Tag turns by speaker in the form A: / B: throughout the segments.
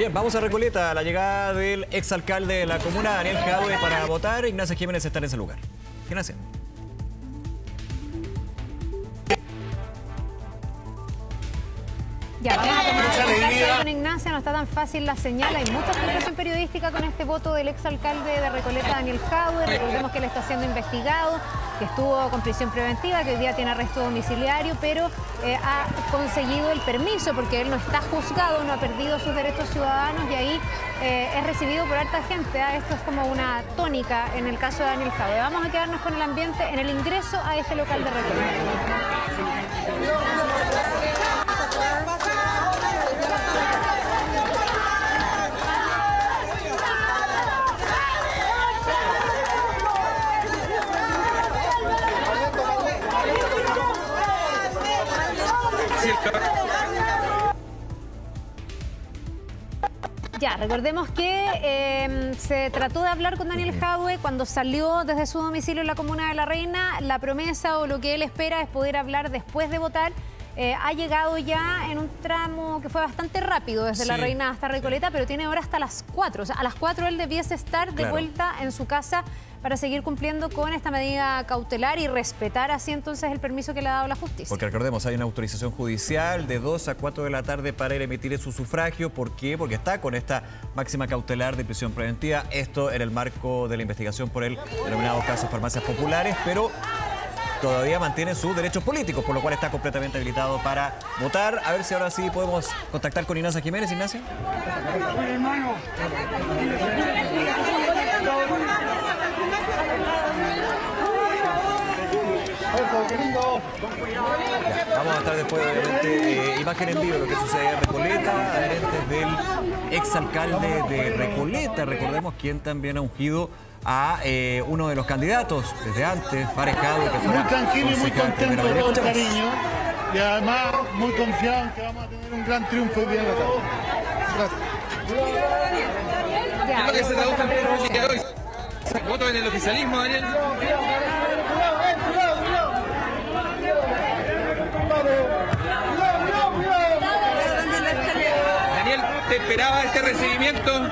A: Bien, vamos a Recoleta, la llegada del exalcalde de la comuna, Daniel Jadwe, para votar. Ignacio Jiménez está en ese lugar. Ignacio.
B: Ya, Ignacia, no está tan fácil la señal, hay mucha explicación periodística con este voto del exalcalde de Recoleta, Daniel Jaude, recordemos que él está siendo investigado, que estuvo con prisión preventiva, que hoy día tiene arresto domiciliario, pero eh, ha conseguido el permiso porque él no está juzgado, no ha perdido sus derechos ciudadanos y ahí eh, es recibido por harta gente. ¿ah? Esto es como una tónica en el caso de Daniel Jaude. Vamos a quedarnos con el ambiente en el ingreso a este local de Recoleta. Ya, recordemos que em, se trató de hablar con Daniel Jadwe cuando salió desde su domicilio en la Comuna de La Reina. La promesa o lo que él espera es poder hablar después de votar. Eh, ha llegado ya en un tramo que fue bastante rápido desde La Reina hasta Recoleta, pero tiene hora hasta las 4. O sea, a las 4 él debiese estar de vuelta en su casa para seguir cumpliendo con esta medida cautelar y respetar así entonces el permiso que le ha dado la justicia.
A: Porque recordemos, hay una autorización judicial de 2 a 4 de la tarde para ir emitir su sufragio. ¿Por qué? Porque está con esta máxima cautelar de prisión preventiva. Esto en el marco de la investigación por el denominado caso Farmacias Populares, pero todavía mantiene sus derechos políticos, por lo cual está completamente habilitado para votar. A ver si ahora sí podemos contactar con Ignacia Jiménez. Ignacia. Vamos a estar después, obviamente, eh, imagen en vivo lo que sucede en Recoleta, adherentes del exalcalde de Recoleta, recordemos quién también ha ungido a eh, uno de los candidatos desde antes, Farejado,
C: que Muy tranquilo y muy contento con todo el cariño y además muy confiado en que vamos a tener un gran triunfo hoy día en la tarde.
D: Gracias. ¿Qué es lo que se traduce en el en el oficialismo, Daniel? Esperaba este recibimiento?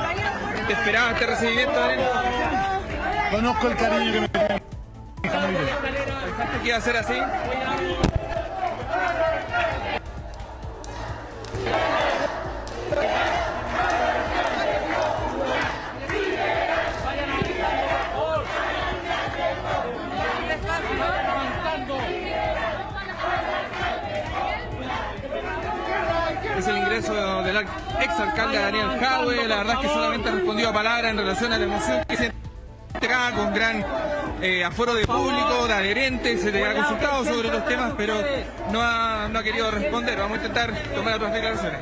D: ¿Te esperaba este recibimiento, Daniel?
C: Conozco el cariño que me tiene.
D: ¿Pensaste que iba a ser así? Ex alcalde Daniel Jaue. La verdad es que solamente respondió a palabras en relación a la emoción que se entregaba con gran eh, aforo de público, de adherentes, se le ha consultado sobre los temas, pero no ha, no ha querido responder. Vamos a intentar tomar otras declaraciones.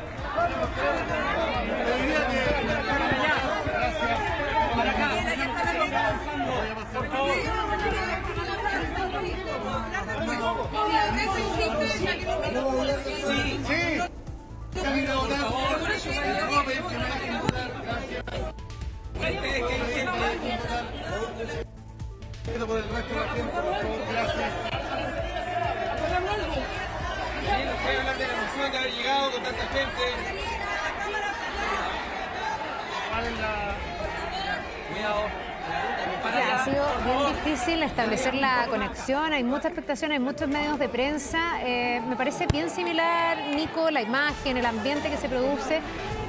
C: Por el resto de la gente, por favor, gracias.
D: ¿Puede hablar de la emoción de haber llegado con tanta gente?
B: Bien difícil establecer la conexión, hay mucha expectación, hay muchos medios de prensa. Eh, me parece bien similar, Nico, la imagen, el ambiente que se produce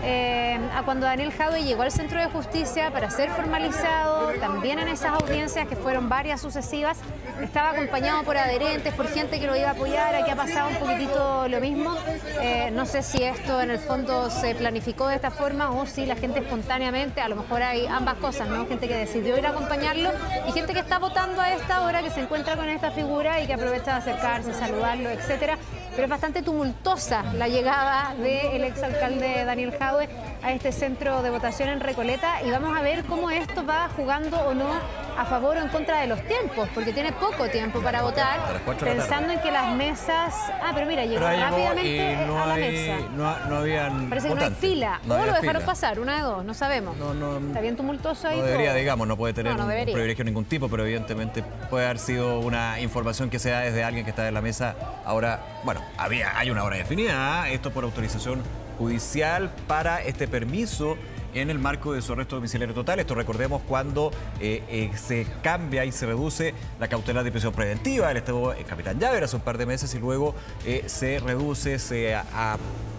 B: eh, a cuando Daniel Jadwe llegó al Centro de Justicia para ser formalizado, también en esas audiencias que fueron varias sucesivas, estaba acompañado por adherentes, por gente que lo iba a apoyar, aquí ha pasado un poquitito lo mismo. Eh, no sé si esto en el fondo se planificó de esta forma o si la gente espontáneamente, a lo mejor hay ambas cosas, ¿no? Gente que decidió ir a acompañarlo y gente que está votando a esta hora, que se encuentra con esta figura y que aprovecha de acercarse, saludarlo, etcétera. Pero es bastante tumultuosa la llegada del exalcalde Daniel Jadwe a este centro de votación en Recoleta y vamos a ver cómo esto va jugando o no a favor o en contra de los tiempos, porque tiene poco tiempo para votar, pensando en que las mesas... Ah, pero mira, llegó rápidamente a la mesa.
A: No, no habían
B: Parece que no hay fila. o lo dejaron pasar, una de dos, no sabemos. Está bien tumultuoso ahí.
A: No debería, digamos, no puede tener un, privilegio de ningún tipo, pero evidentemente puede haber sido una información que sea desde alguien que está en la mesa. Ahora, bueno, había, hay una hora definida, ¿ah? esto por autorización judicial para este permiso en el marco de su arresto domiciliario total. Esto recordemos cuando eh, eh, se cambia y se reduce la cautelar de prisión preventiva. Él estuvo en Capitán Llave hace un par de meses y luego eh, se reduce, se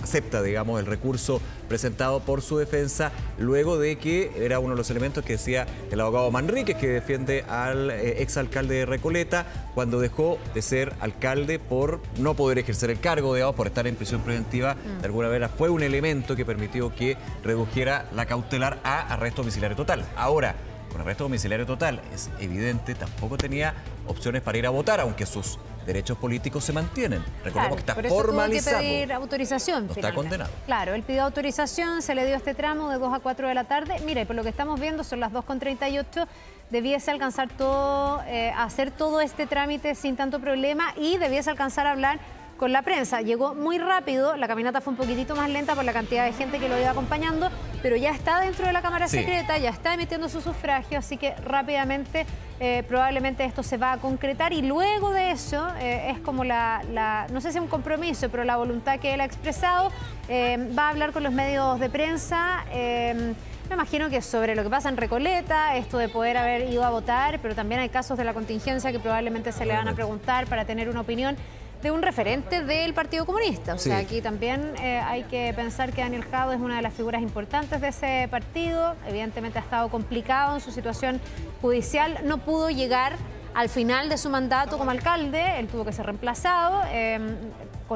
A: acepta, digamos, el recurso presentado por su defensa luego de que era uno de los elementos que decía el abogado Manríquez que defiende al exalcalde de Recoleta cuando dejó de ser alcalde por no poder ejercer el cargo, digamos, por estar en prisión preventiva. De alguna manera fue un elemento que permitió que redujera la cautelar a arresto domiciliario total. Ahora, con arresto domiciliario total es evidente, tampoco tenía opciones para ir a votar, aunque sus derechos políticos se mantienen. Recordemos que está por eso formalizado.
B: Tuvo que pedir autorización.
A: está condenado.
B: Claro, él pidió autorización, se le dio este tramo de 2 a 4 de la tarde. Mire, por lo que estamos viendo son las 2.38, debiese alcanzar todo, eh, hacer todo este trámite sin tanto problema y debiese alcanzar a hablar con la prensa. Llegó muy rápido, la caminata fue un poquitito más lenta por la cantidad de gente que lo iba acompañando, pero ya está dentro de la Cámara Secreta, ya está emitiendo su sufragio, así que rápidamente eh, probablemente esto se va a concretar. Y luego de eso eh, es como la, no sé si un compromiso, pero la voluntad que él ha expresado, eh, va a hablar con los medios de prensa. Me imagino que sobre lo que pasa en Recoleta, esto de poder haber ido a votar, pero también hay casos de la contingencia que probablemente se le van a preguntar para tener una opinión de un referente del Partido Comunista. O sea, aquí también eh, hay que pensar que Daniel Jado es una de las figuras importantes de ese partido. Evidentemente ha estado complicado en su situación judicial. No pudo llegar al final de su mandato como alcalde. Él tuvo que ser reemplazado. Eh,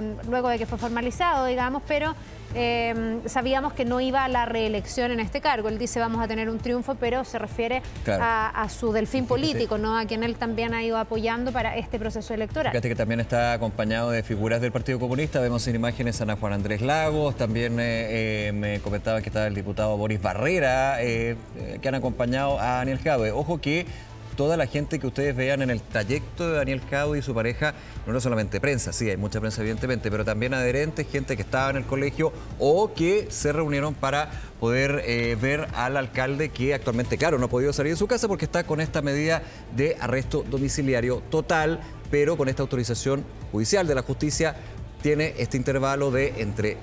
B: luego de que fue formalizado, digamos, pero em, sabíamos que no iba a la reelección en este cargo. Él dice vamos a tener un triunfo, pero se refiere a, su delfín político, ¿no? A quien él también ha ido apoyando para este proceso electoral.
A: Fíjate que también está acompañado de figuras del Partido Comunista. Vemos en imágenes a Ana Juan Andrés Lagos, también eh, eh, me comentaba que estaba el diputado Boris Barrera, eh, que han acompañado a Daniel Jadwe. Ojo que toda la gente que ustedes vean en el trayecto de Daniel Caudy y su pareja, no solamente prensa, sí, hay mucha prensa evidentemente, pero también adherentes, gente que estaba en el colegio o que se reunieron para poder eh, ver al alcalde que actualmente, claro, no ha podido salir de su casa porque está con esta medida de arresto domiciliario total, pero con esta autorización judicial de la justicia tiene este intervalo de entre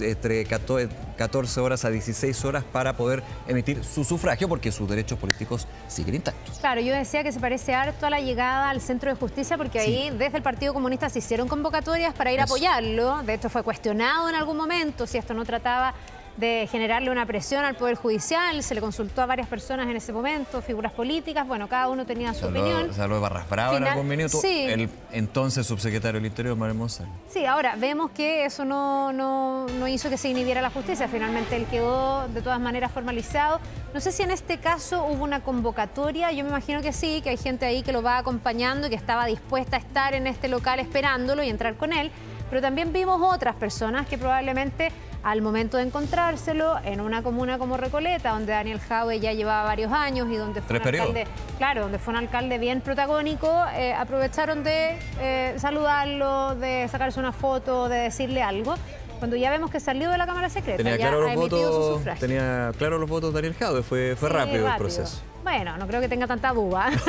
A: entre 14 horas a 16 horas para poder emitir su sufragio porque sus derechos políticos siguen intactos.
B: Claro, yo decía que se parece harto a la llegada al Centro de Justicia porque ahí desde el Partido Comunista se hicieron convocatorias para ir a apoyarlo. De hecho fue cuestionado en algún momento si esto no trataba de generarle una presión al Poder Judicial, se le consultó a varias personas en ese momento, figuras políticas, bueno, cada uno tenía su opinión.
A: O sea, lo Barras Bravo en algún minuto, sí. el entonces subsecretario del Interior, Manuel Monsalve.
B: Sí, ahora, vemos que eso no, no, no hizo que se inhibiera la justicia, finalmente él quedó de todas maneras formalizado. No sé si en este caso hubo una convocatoria, yo me imagino que sí, que hay gente ahí que lo va acompañando y que estaba dispuesta a estar en este local esperándolo y entrar con él, pero también vimos otras personas que probablemente al momento de encontrárselo en una comuna como Recoleta, donde Daniel Jaue ya llevaba varios años y donde fue un alcalde, claro, donde fue un alcalde bien protagónico, eh, aprovecharon de eh, saludarlo, de sacarse una foto, de decirle algo. Cuando ya vemos que salió de la Cámara Secreta,
A: tenía
B: ya
A: claro ha los votos, Tenía claro los votos Daniel Jaue, fue, fue rápido, el proceso.
B: Bueno, no creo que tenga tanta duda.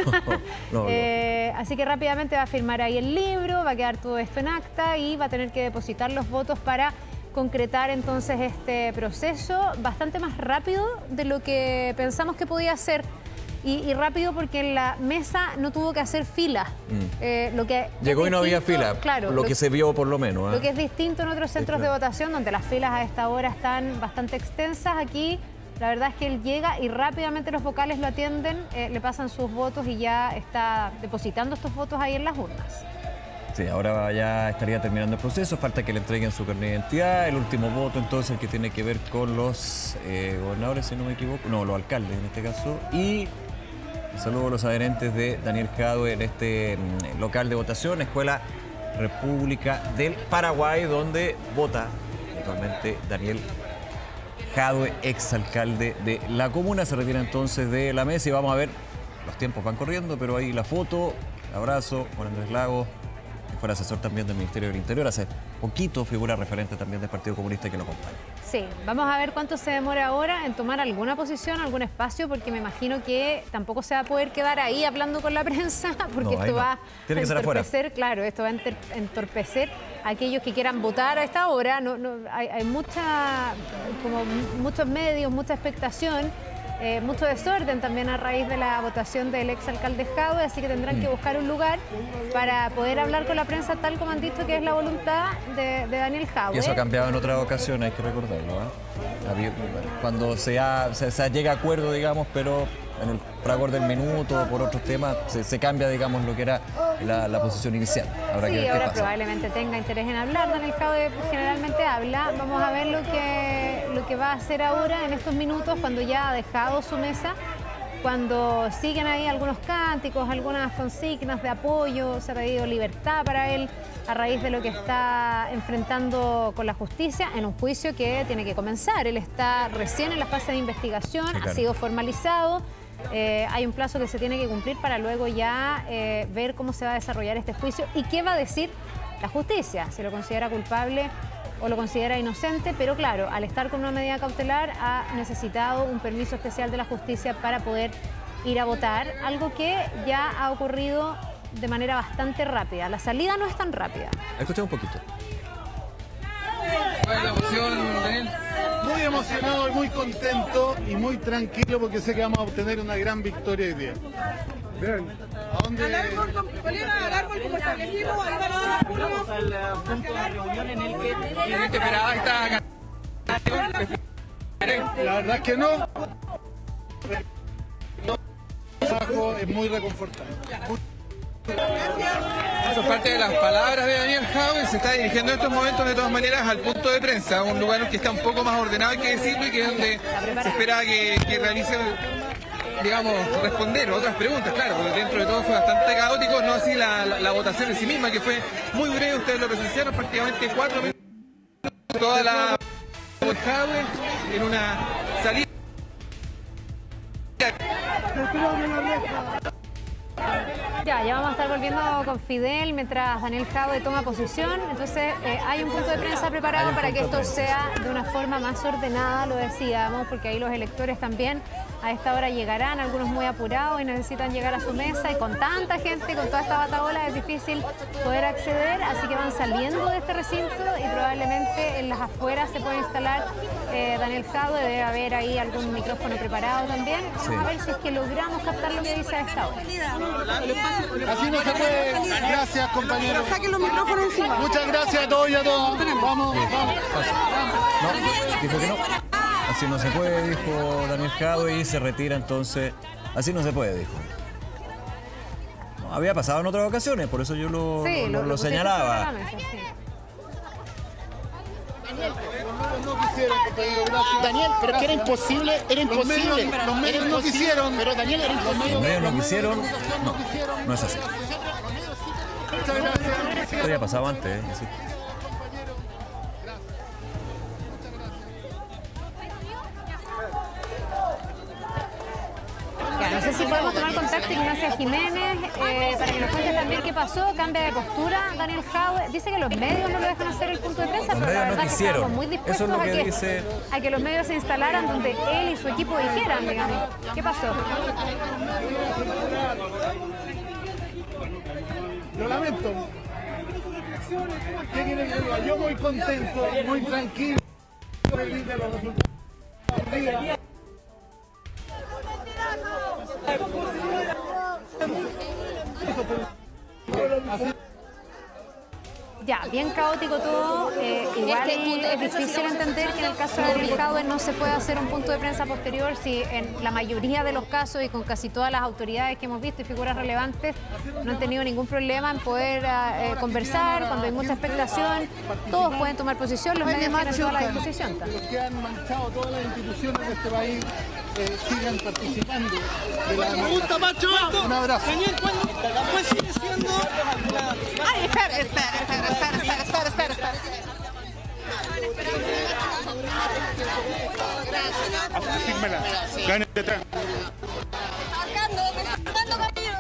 B: Eh, así que rápidamente va a firmar ahí el libro, va a quedar todo esto en acta y va a tener que depositar los votos para concretar entonces este proceso bastante más rápido de lo que pensamos que podía ser. Y, rápido porque en la mesa no tuvo que hacer fila. Mm.
A: Eh, lo que Llegó y no había fila, claro, lo, que, se vio por lo menos.
B: Lo ¿eh? que es distinto en otros centros de votación, donde las filas a esta hora están bastante extensas, aquí la verdad es que él llega y rápidamente los vocales lo atienden, eh, le pasan sus votos y ya está depositando estos votos ahí en las urnas.
A: Sí, ahora ya estaría terminando el proceso, falta que le entreguen su carnet de identidad, el último voto entonces el que tiene que ver con los eh, gobernadores, si no me equivoco, no, los alcaldes en este caso, y saludo a los adherentes de Daniel Jadwe en este mm, local de votación, Escuela República del Paraguay, donde vota actualmente Daniel Jadwe, exalcalde de la comuna, se retira entonces de la mesa y vamos a ver los tiempos van corriendo, pero ahí la foto, el abrazo con Andrés Lagos, asesor también del Ministerio del Interior, hace poquito figura referente también del Partido Comunista que lo acompaña.
B: Sí, vamos a ver cuánto se demora ahora en tomar alguna posición, algún espacio, porque me imagino que tampoco se va a poder quedar ahí hablando con la prensa, porque
A: No,
B: esto
A: no.
B: va
A: Tiene
B: a entorpecer, claro, esto va a entorpecer a aquellos que quieran votar a esta hora. No, no, hay, hay mucha, como muchos medios, mucha expectación. Eh, mucho desorden también a raíz de la votación del exalcalde Jadwe, así que tendrán
A: Mm.
B: que buscar un lugar para poder hablar con la prensa tal como han dicho que es la voluntad de, de Daniel Jadwe.
A: Y eso ha cambiado en otras ocasiones, hay que recordarlo. Había- Cuando se, ha- se- se llega a acuerdo, digamos, pero en el fragor del minuto o por otros temas, se, se cambia, digamos, lo que era la, la posición inicial. Habrá que qué
B: ahora
A: pasa.
B: probablemente tenga interés en hablar. Daniel Jaude generalmente habla. Vamos a ver lo que, lo que va a hacer ahora en estos minutos cuando ya ha dejado su mesa. Cuando siguen ahí algunos cánticos, algunas consignas de apoyo, se ha pedido libertad para él a raíz de lo que está enfrentando con la justicia en un juicio que tiene que comenzar. Él está recién en la fase de investigación,
A: Sí,
B: ha sido formalizado. Eh, hay un plazo que se tiene que cumplir para luego ya eh, ver cómo se va a desarrollar este juicio y qué va a decir la justicia, si lo considera culpable o lo considera inocente, pero claro, al estar con una medida cautelar ha necesitado un permiso especial de la justicia para poder ir a votar, algo que ya ha ocurrido de manera bastante rápida. La salida no es tan rápida.
A: Escucha un poquito.
C: Muy emocionado y muy contento y muy tranquilo porque sé que vamos a obtener una gran victoria hoy día. ¿A dónde?
E: al árbol, al árbol como establecimos, ahí van a dar uno.
D: ¿Quién te esperaba esta
C: La verdad es que no. Trabajo es muy reconfortante.
D: Eso es parte de las palabras de Daniel Jaue. Se está dirigiendo en estos momentos, de todas maneras, al punto de prensa, un lugar que está un poco más ordenado, hay que decirlo, y que es donde se espera que, que realice, digamos, responder otras preguntas. Claro, porque dentro de todo fue bastante caótico, no así la, votación en sí misma, que fue muy breve. Ustedes lo presenciaron prácticamente cuatro minutos. Toda la en una salida.
B: Ya, ya vamos a estar volviendo con Fidel mientras Daniel Jaude toma posición. Entonces, eh, hay un punto de prensa preparado para que esto sea de una forma más ordenada, lo decíamos, porque ahí los electores también a esta hora llegarán, algunos muy apurados y necesitan llegar a su mesa. Y con tanta gente, con toda esta batabola, es difícil poder acceder. Así que van saliendo de este recinto y probablemente en las afueras se puede instalar eh, Daniel Jaude. Debe haber ahí algún micrófono preparado también. Vamos
A: Sí.
B: a ver si es que logramos captar lo que dice a esta hora.
C: Así no se puede. Gracias, compañeros.
E: Saquen los micrófonos encima.
C: Muchas gracias a todos y a todos. Vamos, vamos.
A: No, dijo que no. Así no se puede, dijo Daniel Jado y se retira entonces. Así no se puede, dijo. No, había pasado en otras ocasiones, por eso yo lo,
B: Sí,
A: lo- lo
B: pusiste
A: señalaba.
C: No quisieron, compañero, gracias.
F: Daniel, pero es que era imposible, era
C: Los
F: imposible.
C: medios- los medios
F: Era
C: no
F: imposible,
C: quisieron.
F: Pero Daniel era
A: Los
F: imposible.
A: medios no quisieron. No, no es así.
C: Muchas gracias.
A: Esto había pasado antes, ¿eh?
B: Jiménez eh, para que nos cuente también qué pasó, cambia de postura. Daniel Jaue dice que los medios no lo dejan hacer el punto de prensa,
A: Los
B: pero la
A: medios no
B: verdad que
A: quisieron.
B: estábamos muy dispuestos
A: Eso es lo
B: a,
A: que dice-
B: a que los medios se instalaran donde él y su equipo dijeran, digamos. ¿Qué pasó?
C: Lo lamento. ¿Qué quiere que diga? Yo muy contento, muy tranquilo. Feliz de los resultados
B: Ya, bien caótico todo. eh, igual es difícil entender que en el caso de Daniel Jaue no se puede hacer un punto de prensa posterior si en la mayoría de los casos y con casi todas las autoridades que hemos visto y figuras relevantes no han tenido ningún problema en poder eh, conversar, cuando hay mucha expectación, todos pueden tomar posición, los medios tienen toda la disposición.
C: Los que han manchado todas las instituciones de este país eh, sigan participando. De la
F: pregunta, macho.
C: Un abrazo.
F: Daniel, ¿cuál pues sigue siendo la...
E: Ay, espera, espera, espera, espera, espera, espera, espera. espera.
F: Afírmela. Gane detrás. Marcando, marcando, cariño.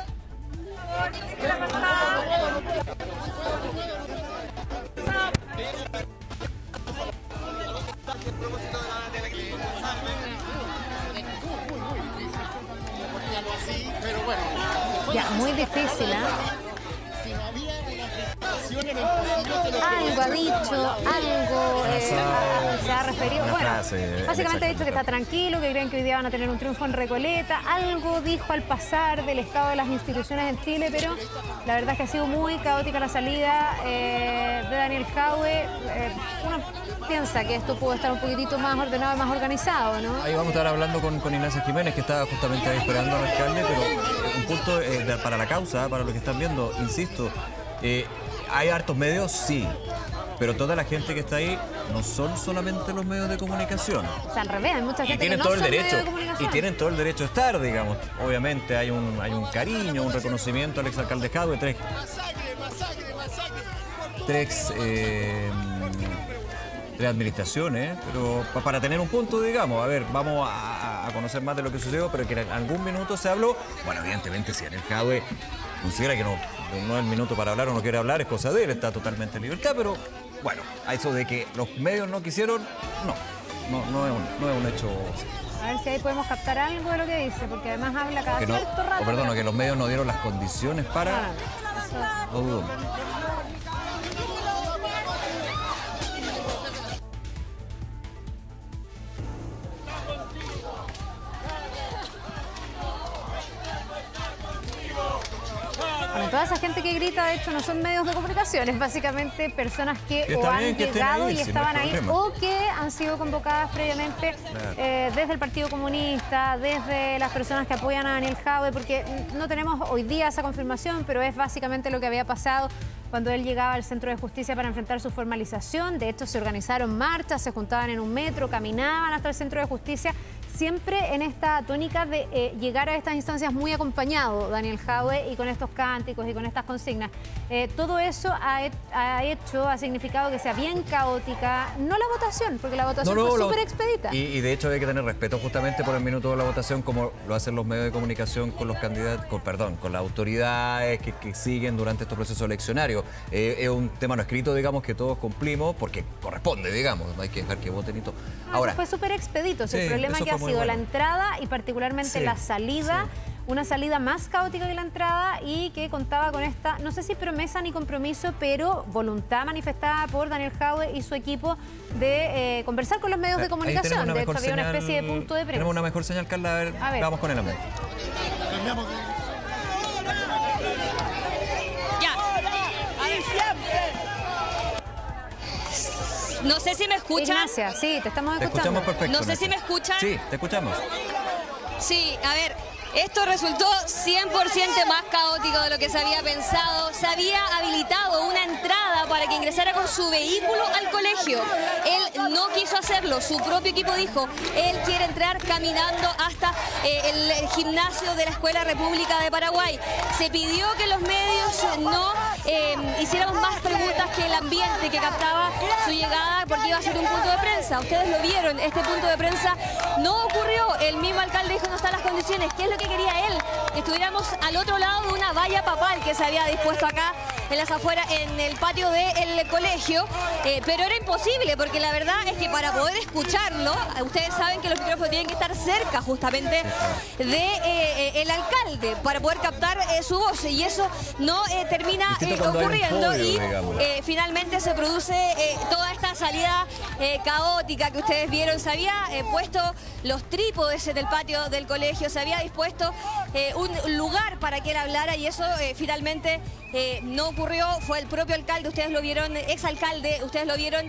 F: Imposible que los
B: Algo ha dicho, algo eh, se ha referido. Bueno,
A: frase,
B: básicamente ha dicho que está tranquilo, que creen que hoy día van a tener un triunfo en Recoleta. Algo dijo al pasar del estado de las instituciones en Chile, pero la verdad es que ha sido muy caótica la salida eh, de Daniel Jaue. Eh, uno piensa que esto pudo estar un poquitito más ordenado y más organizado, ¿no?
A: Ahí vamos a estar hablando con, con Ignacio Jiménez, que está justamente ahí esperando al alcalde, pero un punto eh, para la causa, para lo que están viendo, insisto, eh, hay hartos medios, sí, pero toda la gente que está ahí no son solamente los medios de comunicación.
B: O sea, al revés, hay mucha
A: Y
B: gente
A: tienen
B: que no
A: todo el
B: son
A: derecho,
B: de
A: y tienen todo el derecho a estar, digamos. Obviamente hay un, hay un cariño, un reconocimiento al exalcalde Jadwe, tres, tres, eh, tres administraciones, pero pa- para tener un punto, digamos, a ver, vamos a, a conocer más de lo que sucedió, pero que en algún minuto se habló. Bueno, evidentemente, si Daniel Jadwe considera que no, no es el minuto para hablar o no quiere hablar, es cosa de él, está totalmente en libertad, pero bueno, a eso de que los medios no quisieron, no, no, no, es, un, no es un hecho.
B: A ver si ahí podemos captar algo de lo que dice, porque además habla cada
A: no,
B: cierto rato.
A: o perdón,
B: pero-
A: que los medios no dieron las condiciones
B: Ah,
A: para.
B: eso-
A: No dudo.
B: Esa gente que grita, de hecho, no son medios de comunicación, es básicamente personas que o han
A: que
B: llegado
A: ahí,
B: y estaban ahí o que han sido convocadas previamente eh, desde el Partido Comunista, desde las personas que apoyan a Daniel Jaue, porque no tenemos hoy día esa confirmación, pero es básicamente lo que había pasado cuando él llegaba al Centro de Justicia para enfrentar su formalización. De hecho, se organizaron marchas, se juntaban en un metro, caminaban hasta el Centro de Justicia, siempre en esta tónica de eh, llegar a estas instancias muy acompañado, Daniel Jaue, y con estos cánticos y con estas consignas. Eh, todo eso ha, he- ha hecho, ha significado que sea bien caótica, no la votación, porque la votación fue
A: la-
B: súper expedita.
A: Y, y de hecho hay que tener respeto justamente por el minuto de la votación, como lo hacen los medios de comunicación con los candidatos, con, perdón, con las autoridades que, que siguen durante estos procesos eleccionarios. Eh, es un tema no escrito, digamos, que todos cumplimos porque corresponde, digamos. No hay que dejar que voten y todo.
B: Ah,
A: Ahora,
B: fue súper expedito.
A: Sí,
B: el problema que sido la entrada y particularmente
A: Sí,
B: la salida.
A: sí.
B: Una salida más caótica que la entrada y que contaba con esta, no sé si promesa ni compromiso, pero voluntad manifestada por Daniel Jaue y su equipo de eh, conversar con los medios de
A: tenemos
B: comunicación. De hecho, había una especie de punto de prensa.
A: Tenemos una mejor señal, Carla. A ver,
B: A ver.
A: vamos con el ambiente.
F: cambiamos.
G: Ya. No sé si me escuchan.
B: Ignacia, sí, te estamos
A: Te
B: escuchando.
A: escuchamos perfecto.
G: No sé si me escuchan.
A: Sí, te escuchamos.
G: Sí, a ver, esto resultó 100% más caótico de lo que se había pensado. Se había habilitado una entrada para que ingresara con su vehículo al colegio. Él no quiso hacerlo, su propio equipo dijo, él quiere entrar caminando hasta eh, el, el gimnasio de la Escuela República de Paraguay. Se pidió que los medios no eh, hiciéramos más preguntas que el ambiente que captaba su llegada porque iba a ser un punto de prensa. Ustedes lo vieron, este punto de prensa no ocurrió. El mismo alcalde dijo no están las condiciones. ¿Qué es lo que quería él? Que estuviéramos al otro lado de una valla papal que se había dispuesto acá en las afueras, en el patio del colegio, Eh, pero era imposible porque la verdad es que para poder escucharlo, ustedes saben que los micrófonos tienen que estar cerca justamente de eh, eh, el alcalde para poder captar eh, su voz y eso no eh, termina eh, ocurriendo
A: podio,
G: y eh, finalmente se produce eh, toda esta salida eh, caótica que ustedes vieron. Se había eh, puesto los trípodes en el patio del colegio, se había dispuesto eh, un lugar para que él hablara y eso finalmente no ocurrió. Fue el propio alcalde, ustedes lo vieron, exalcalde, ustedes lo vieron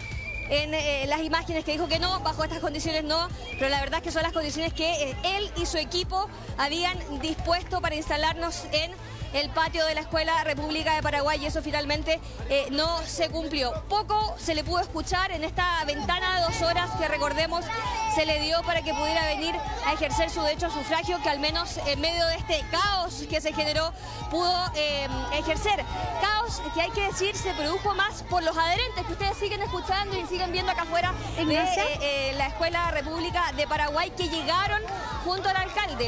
G: en las imágenes que dijo que no, bajo estas condiciones no, pero la verdad es que son las condiciones que él y su equipo habían dispuesto para instalarnos en el patio de la Escuela República de Paraguay y eso finalmente eh, no se cumplió. Poco se le pudo escuchar en esta ventana de dos horas que recordemos se le dio para que pudiera venir a ejercer su derecho a sufragio que al menos en medio de este caos que se generó pudo eh, ejercer. Caos que hay que decir se produjo más por los adherentes que ustedes siguen escuchando y siguen viendo acá afuera de eh, la Escuela República de Paraguay que llegaron junto al alcalde.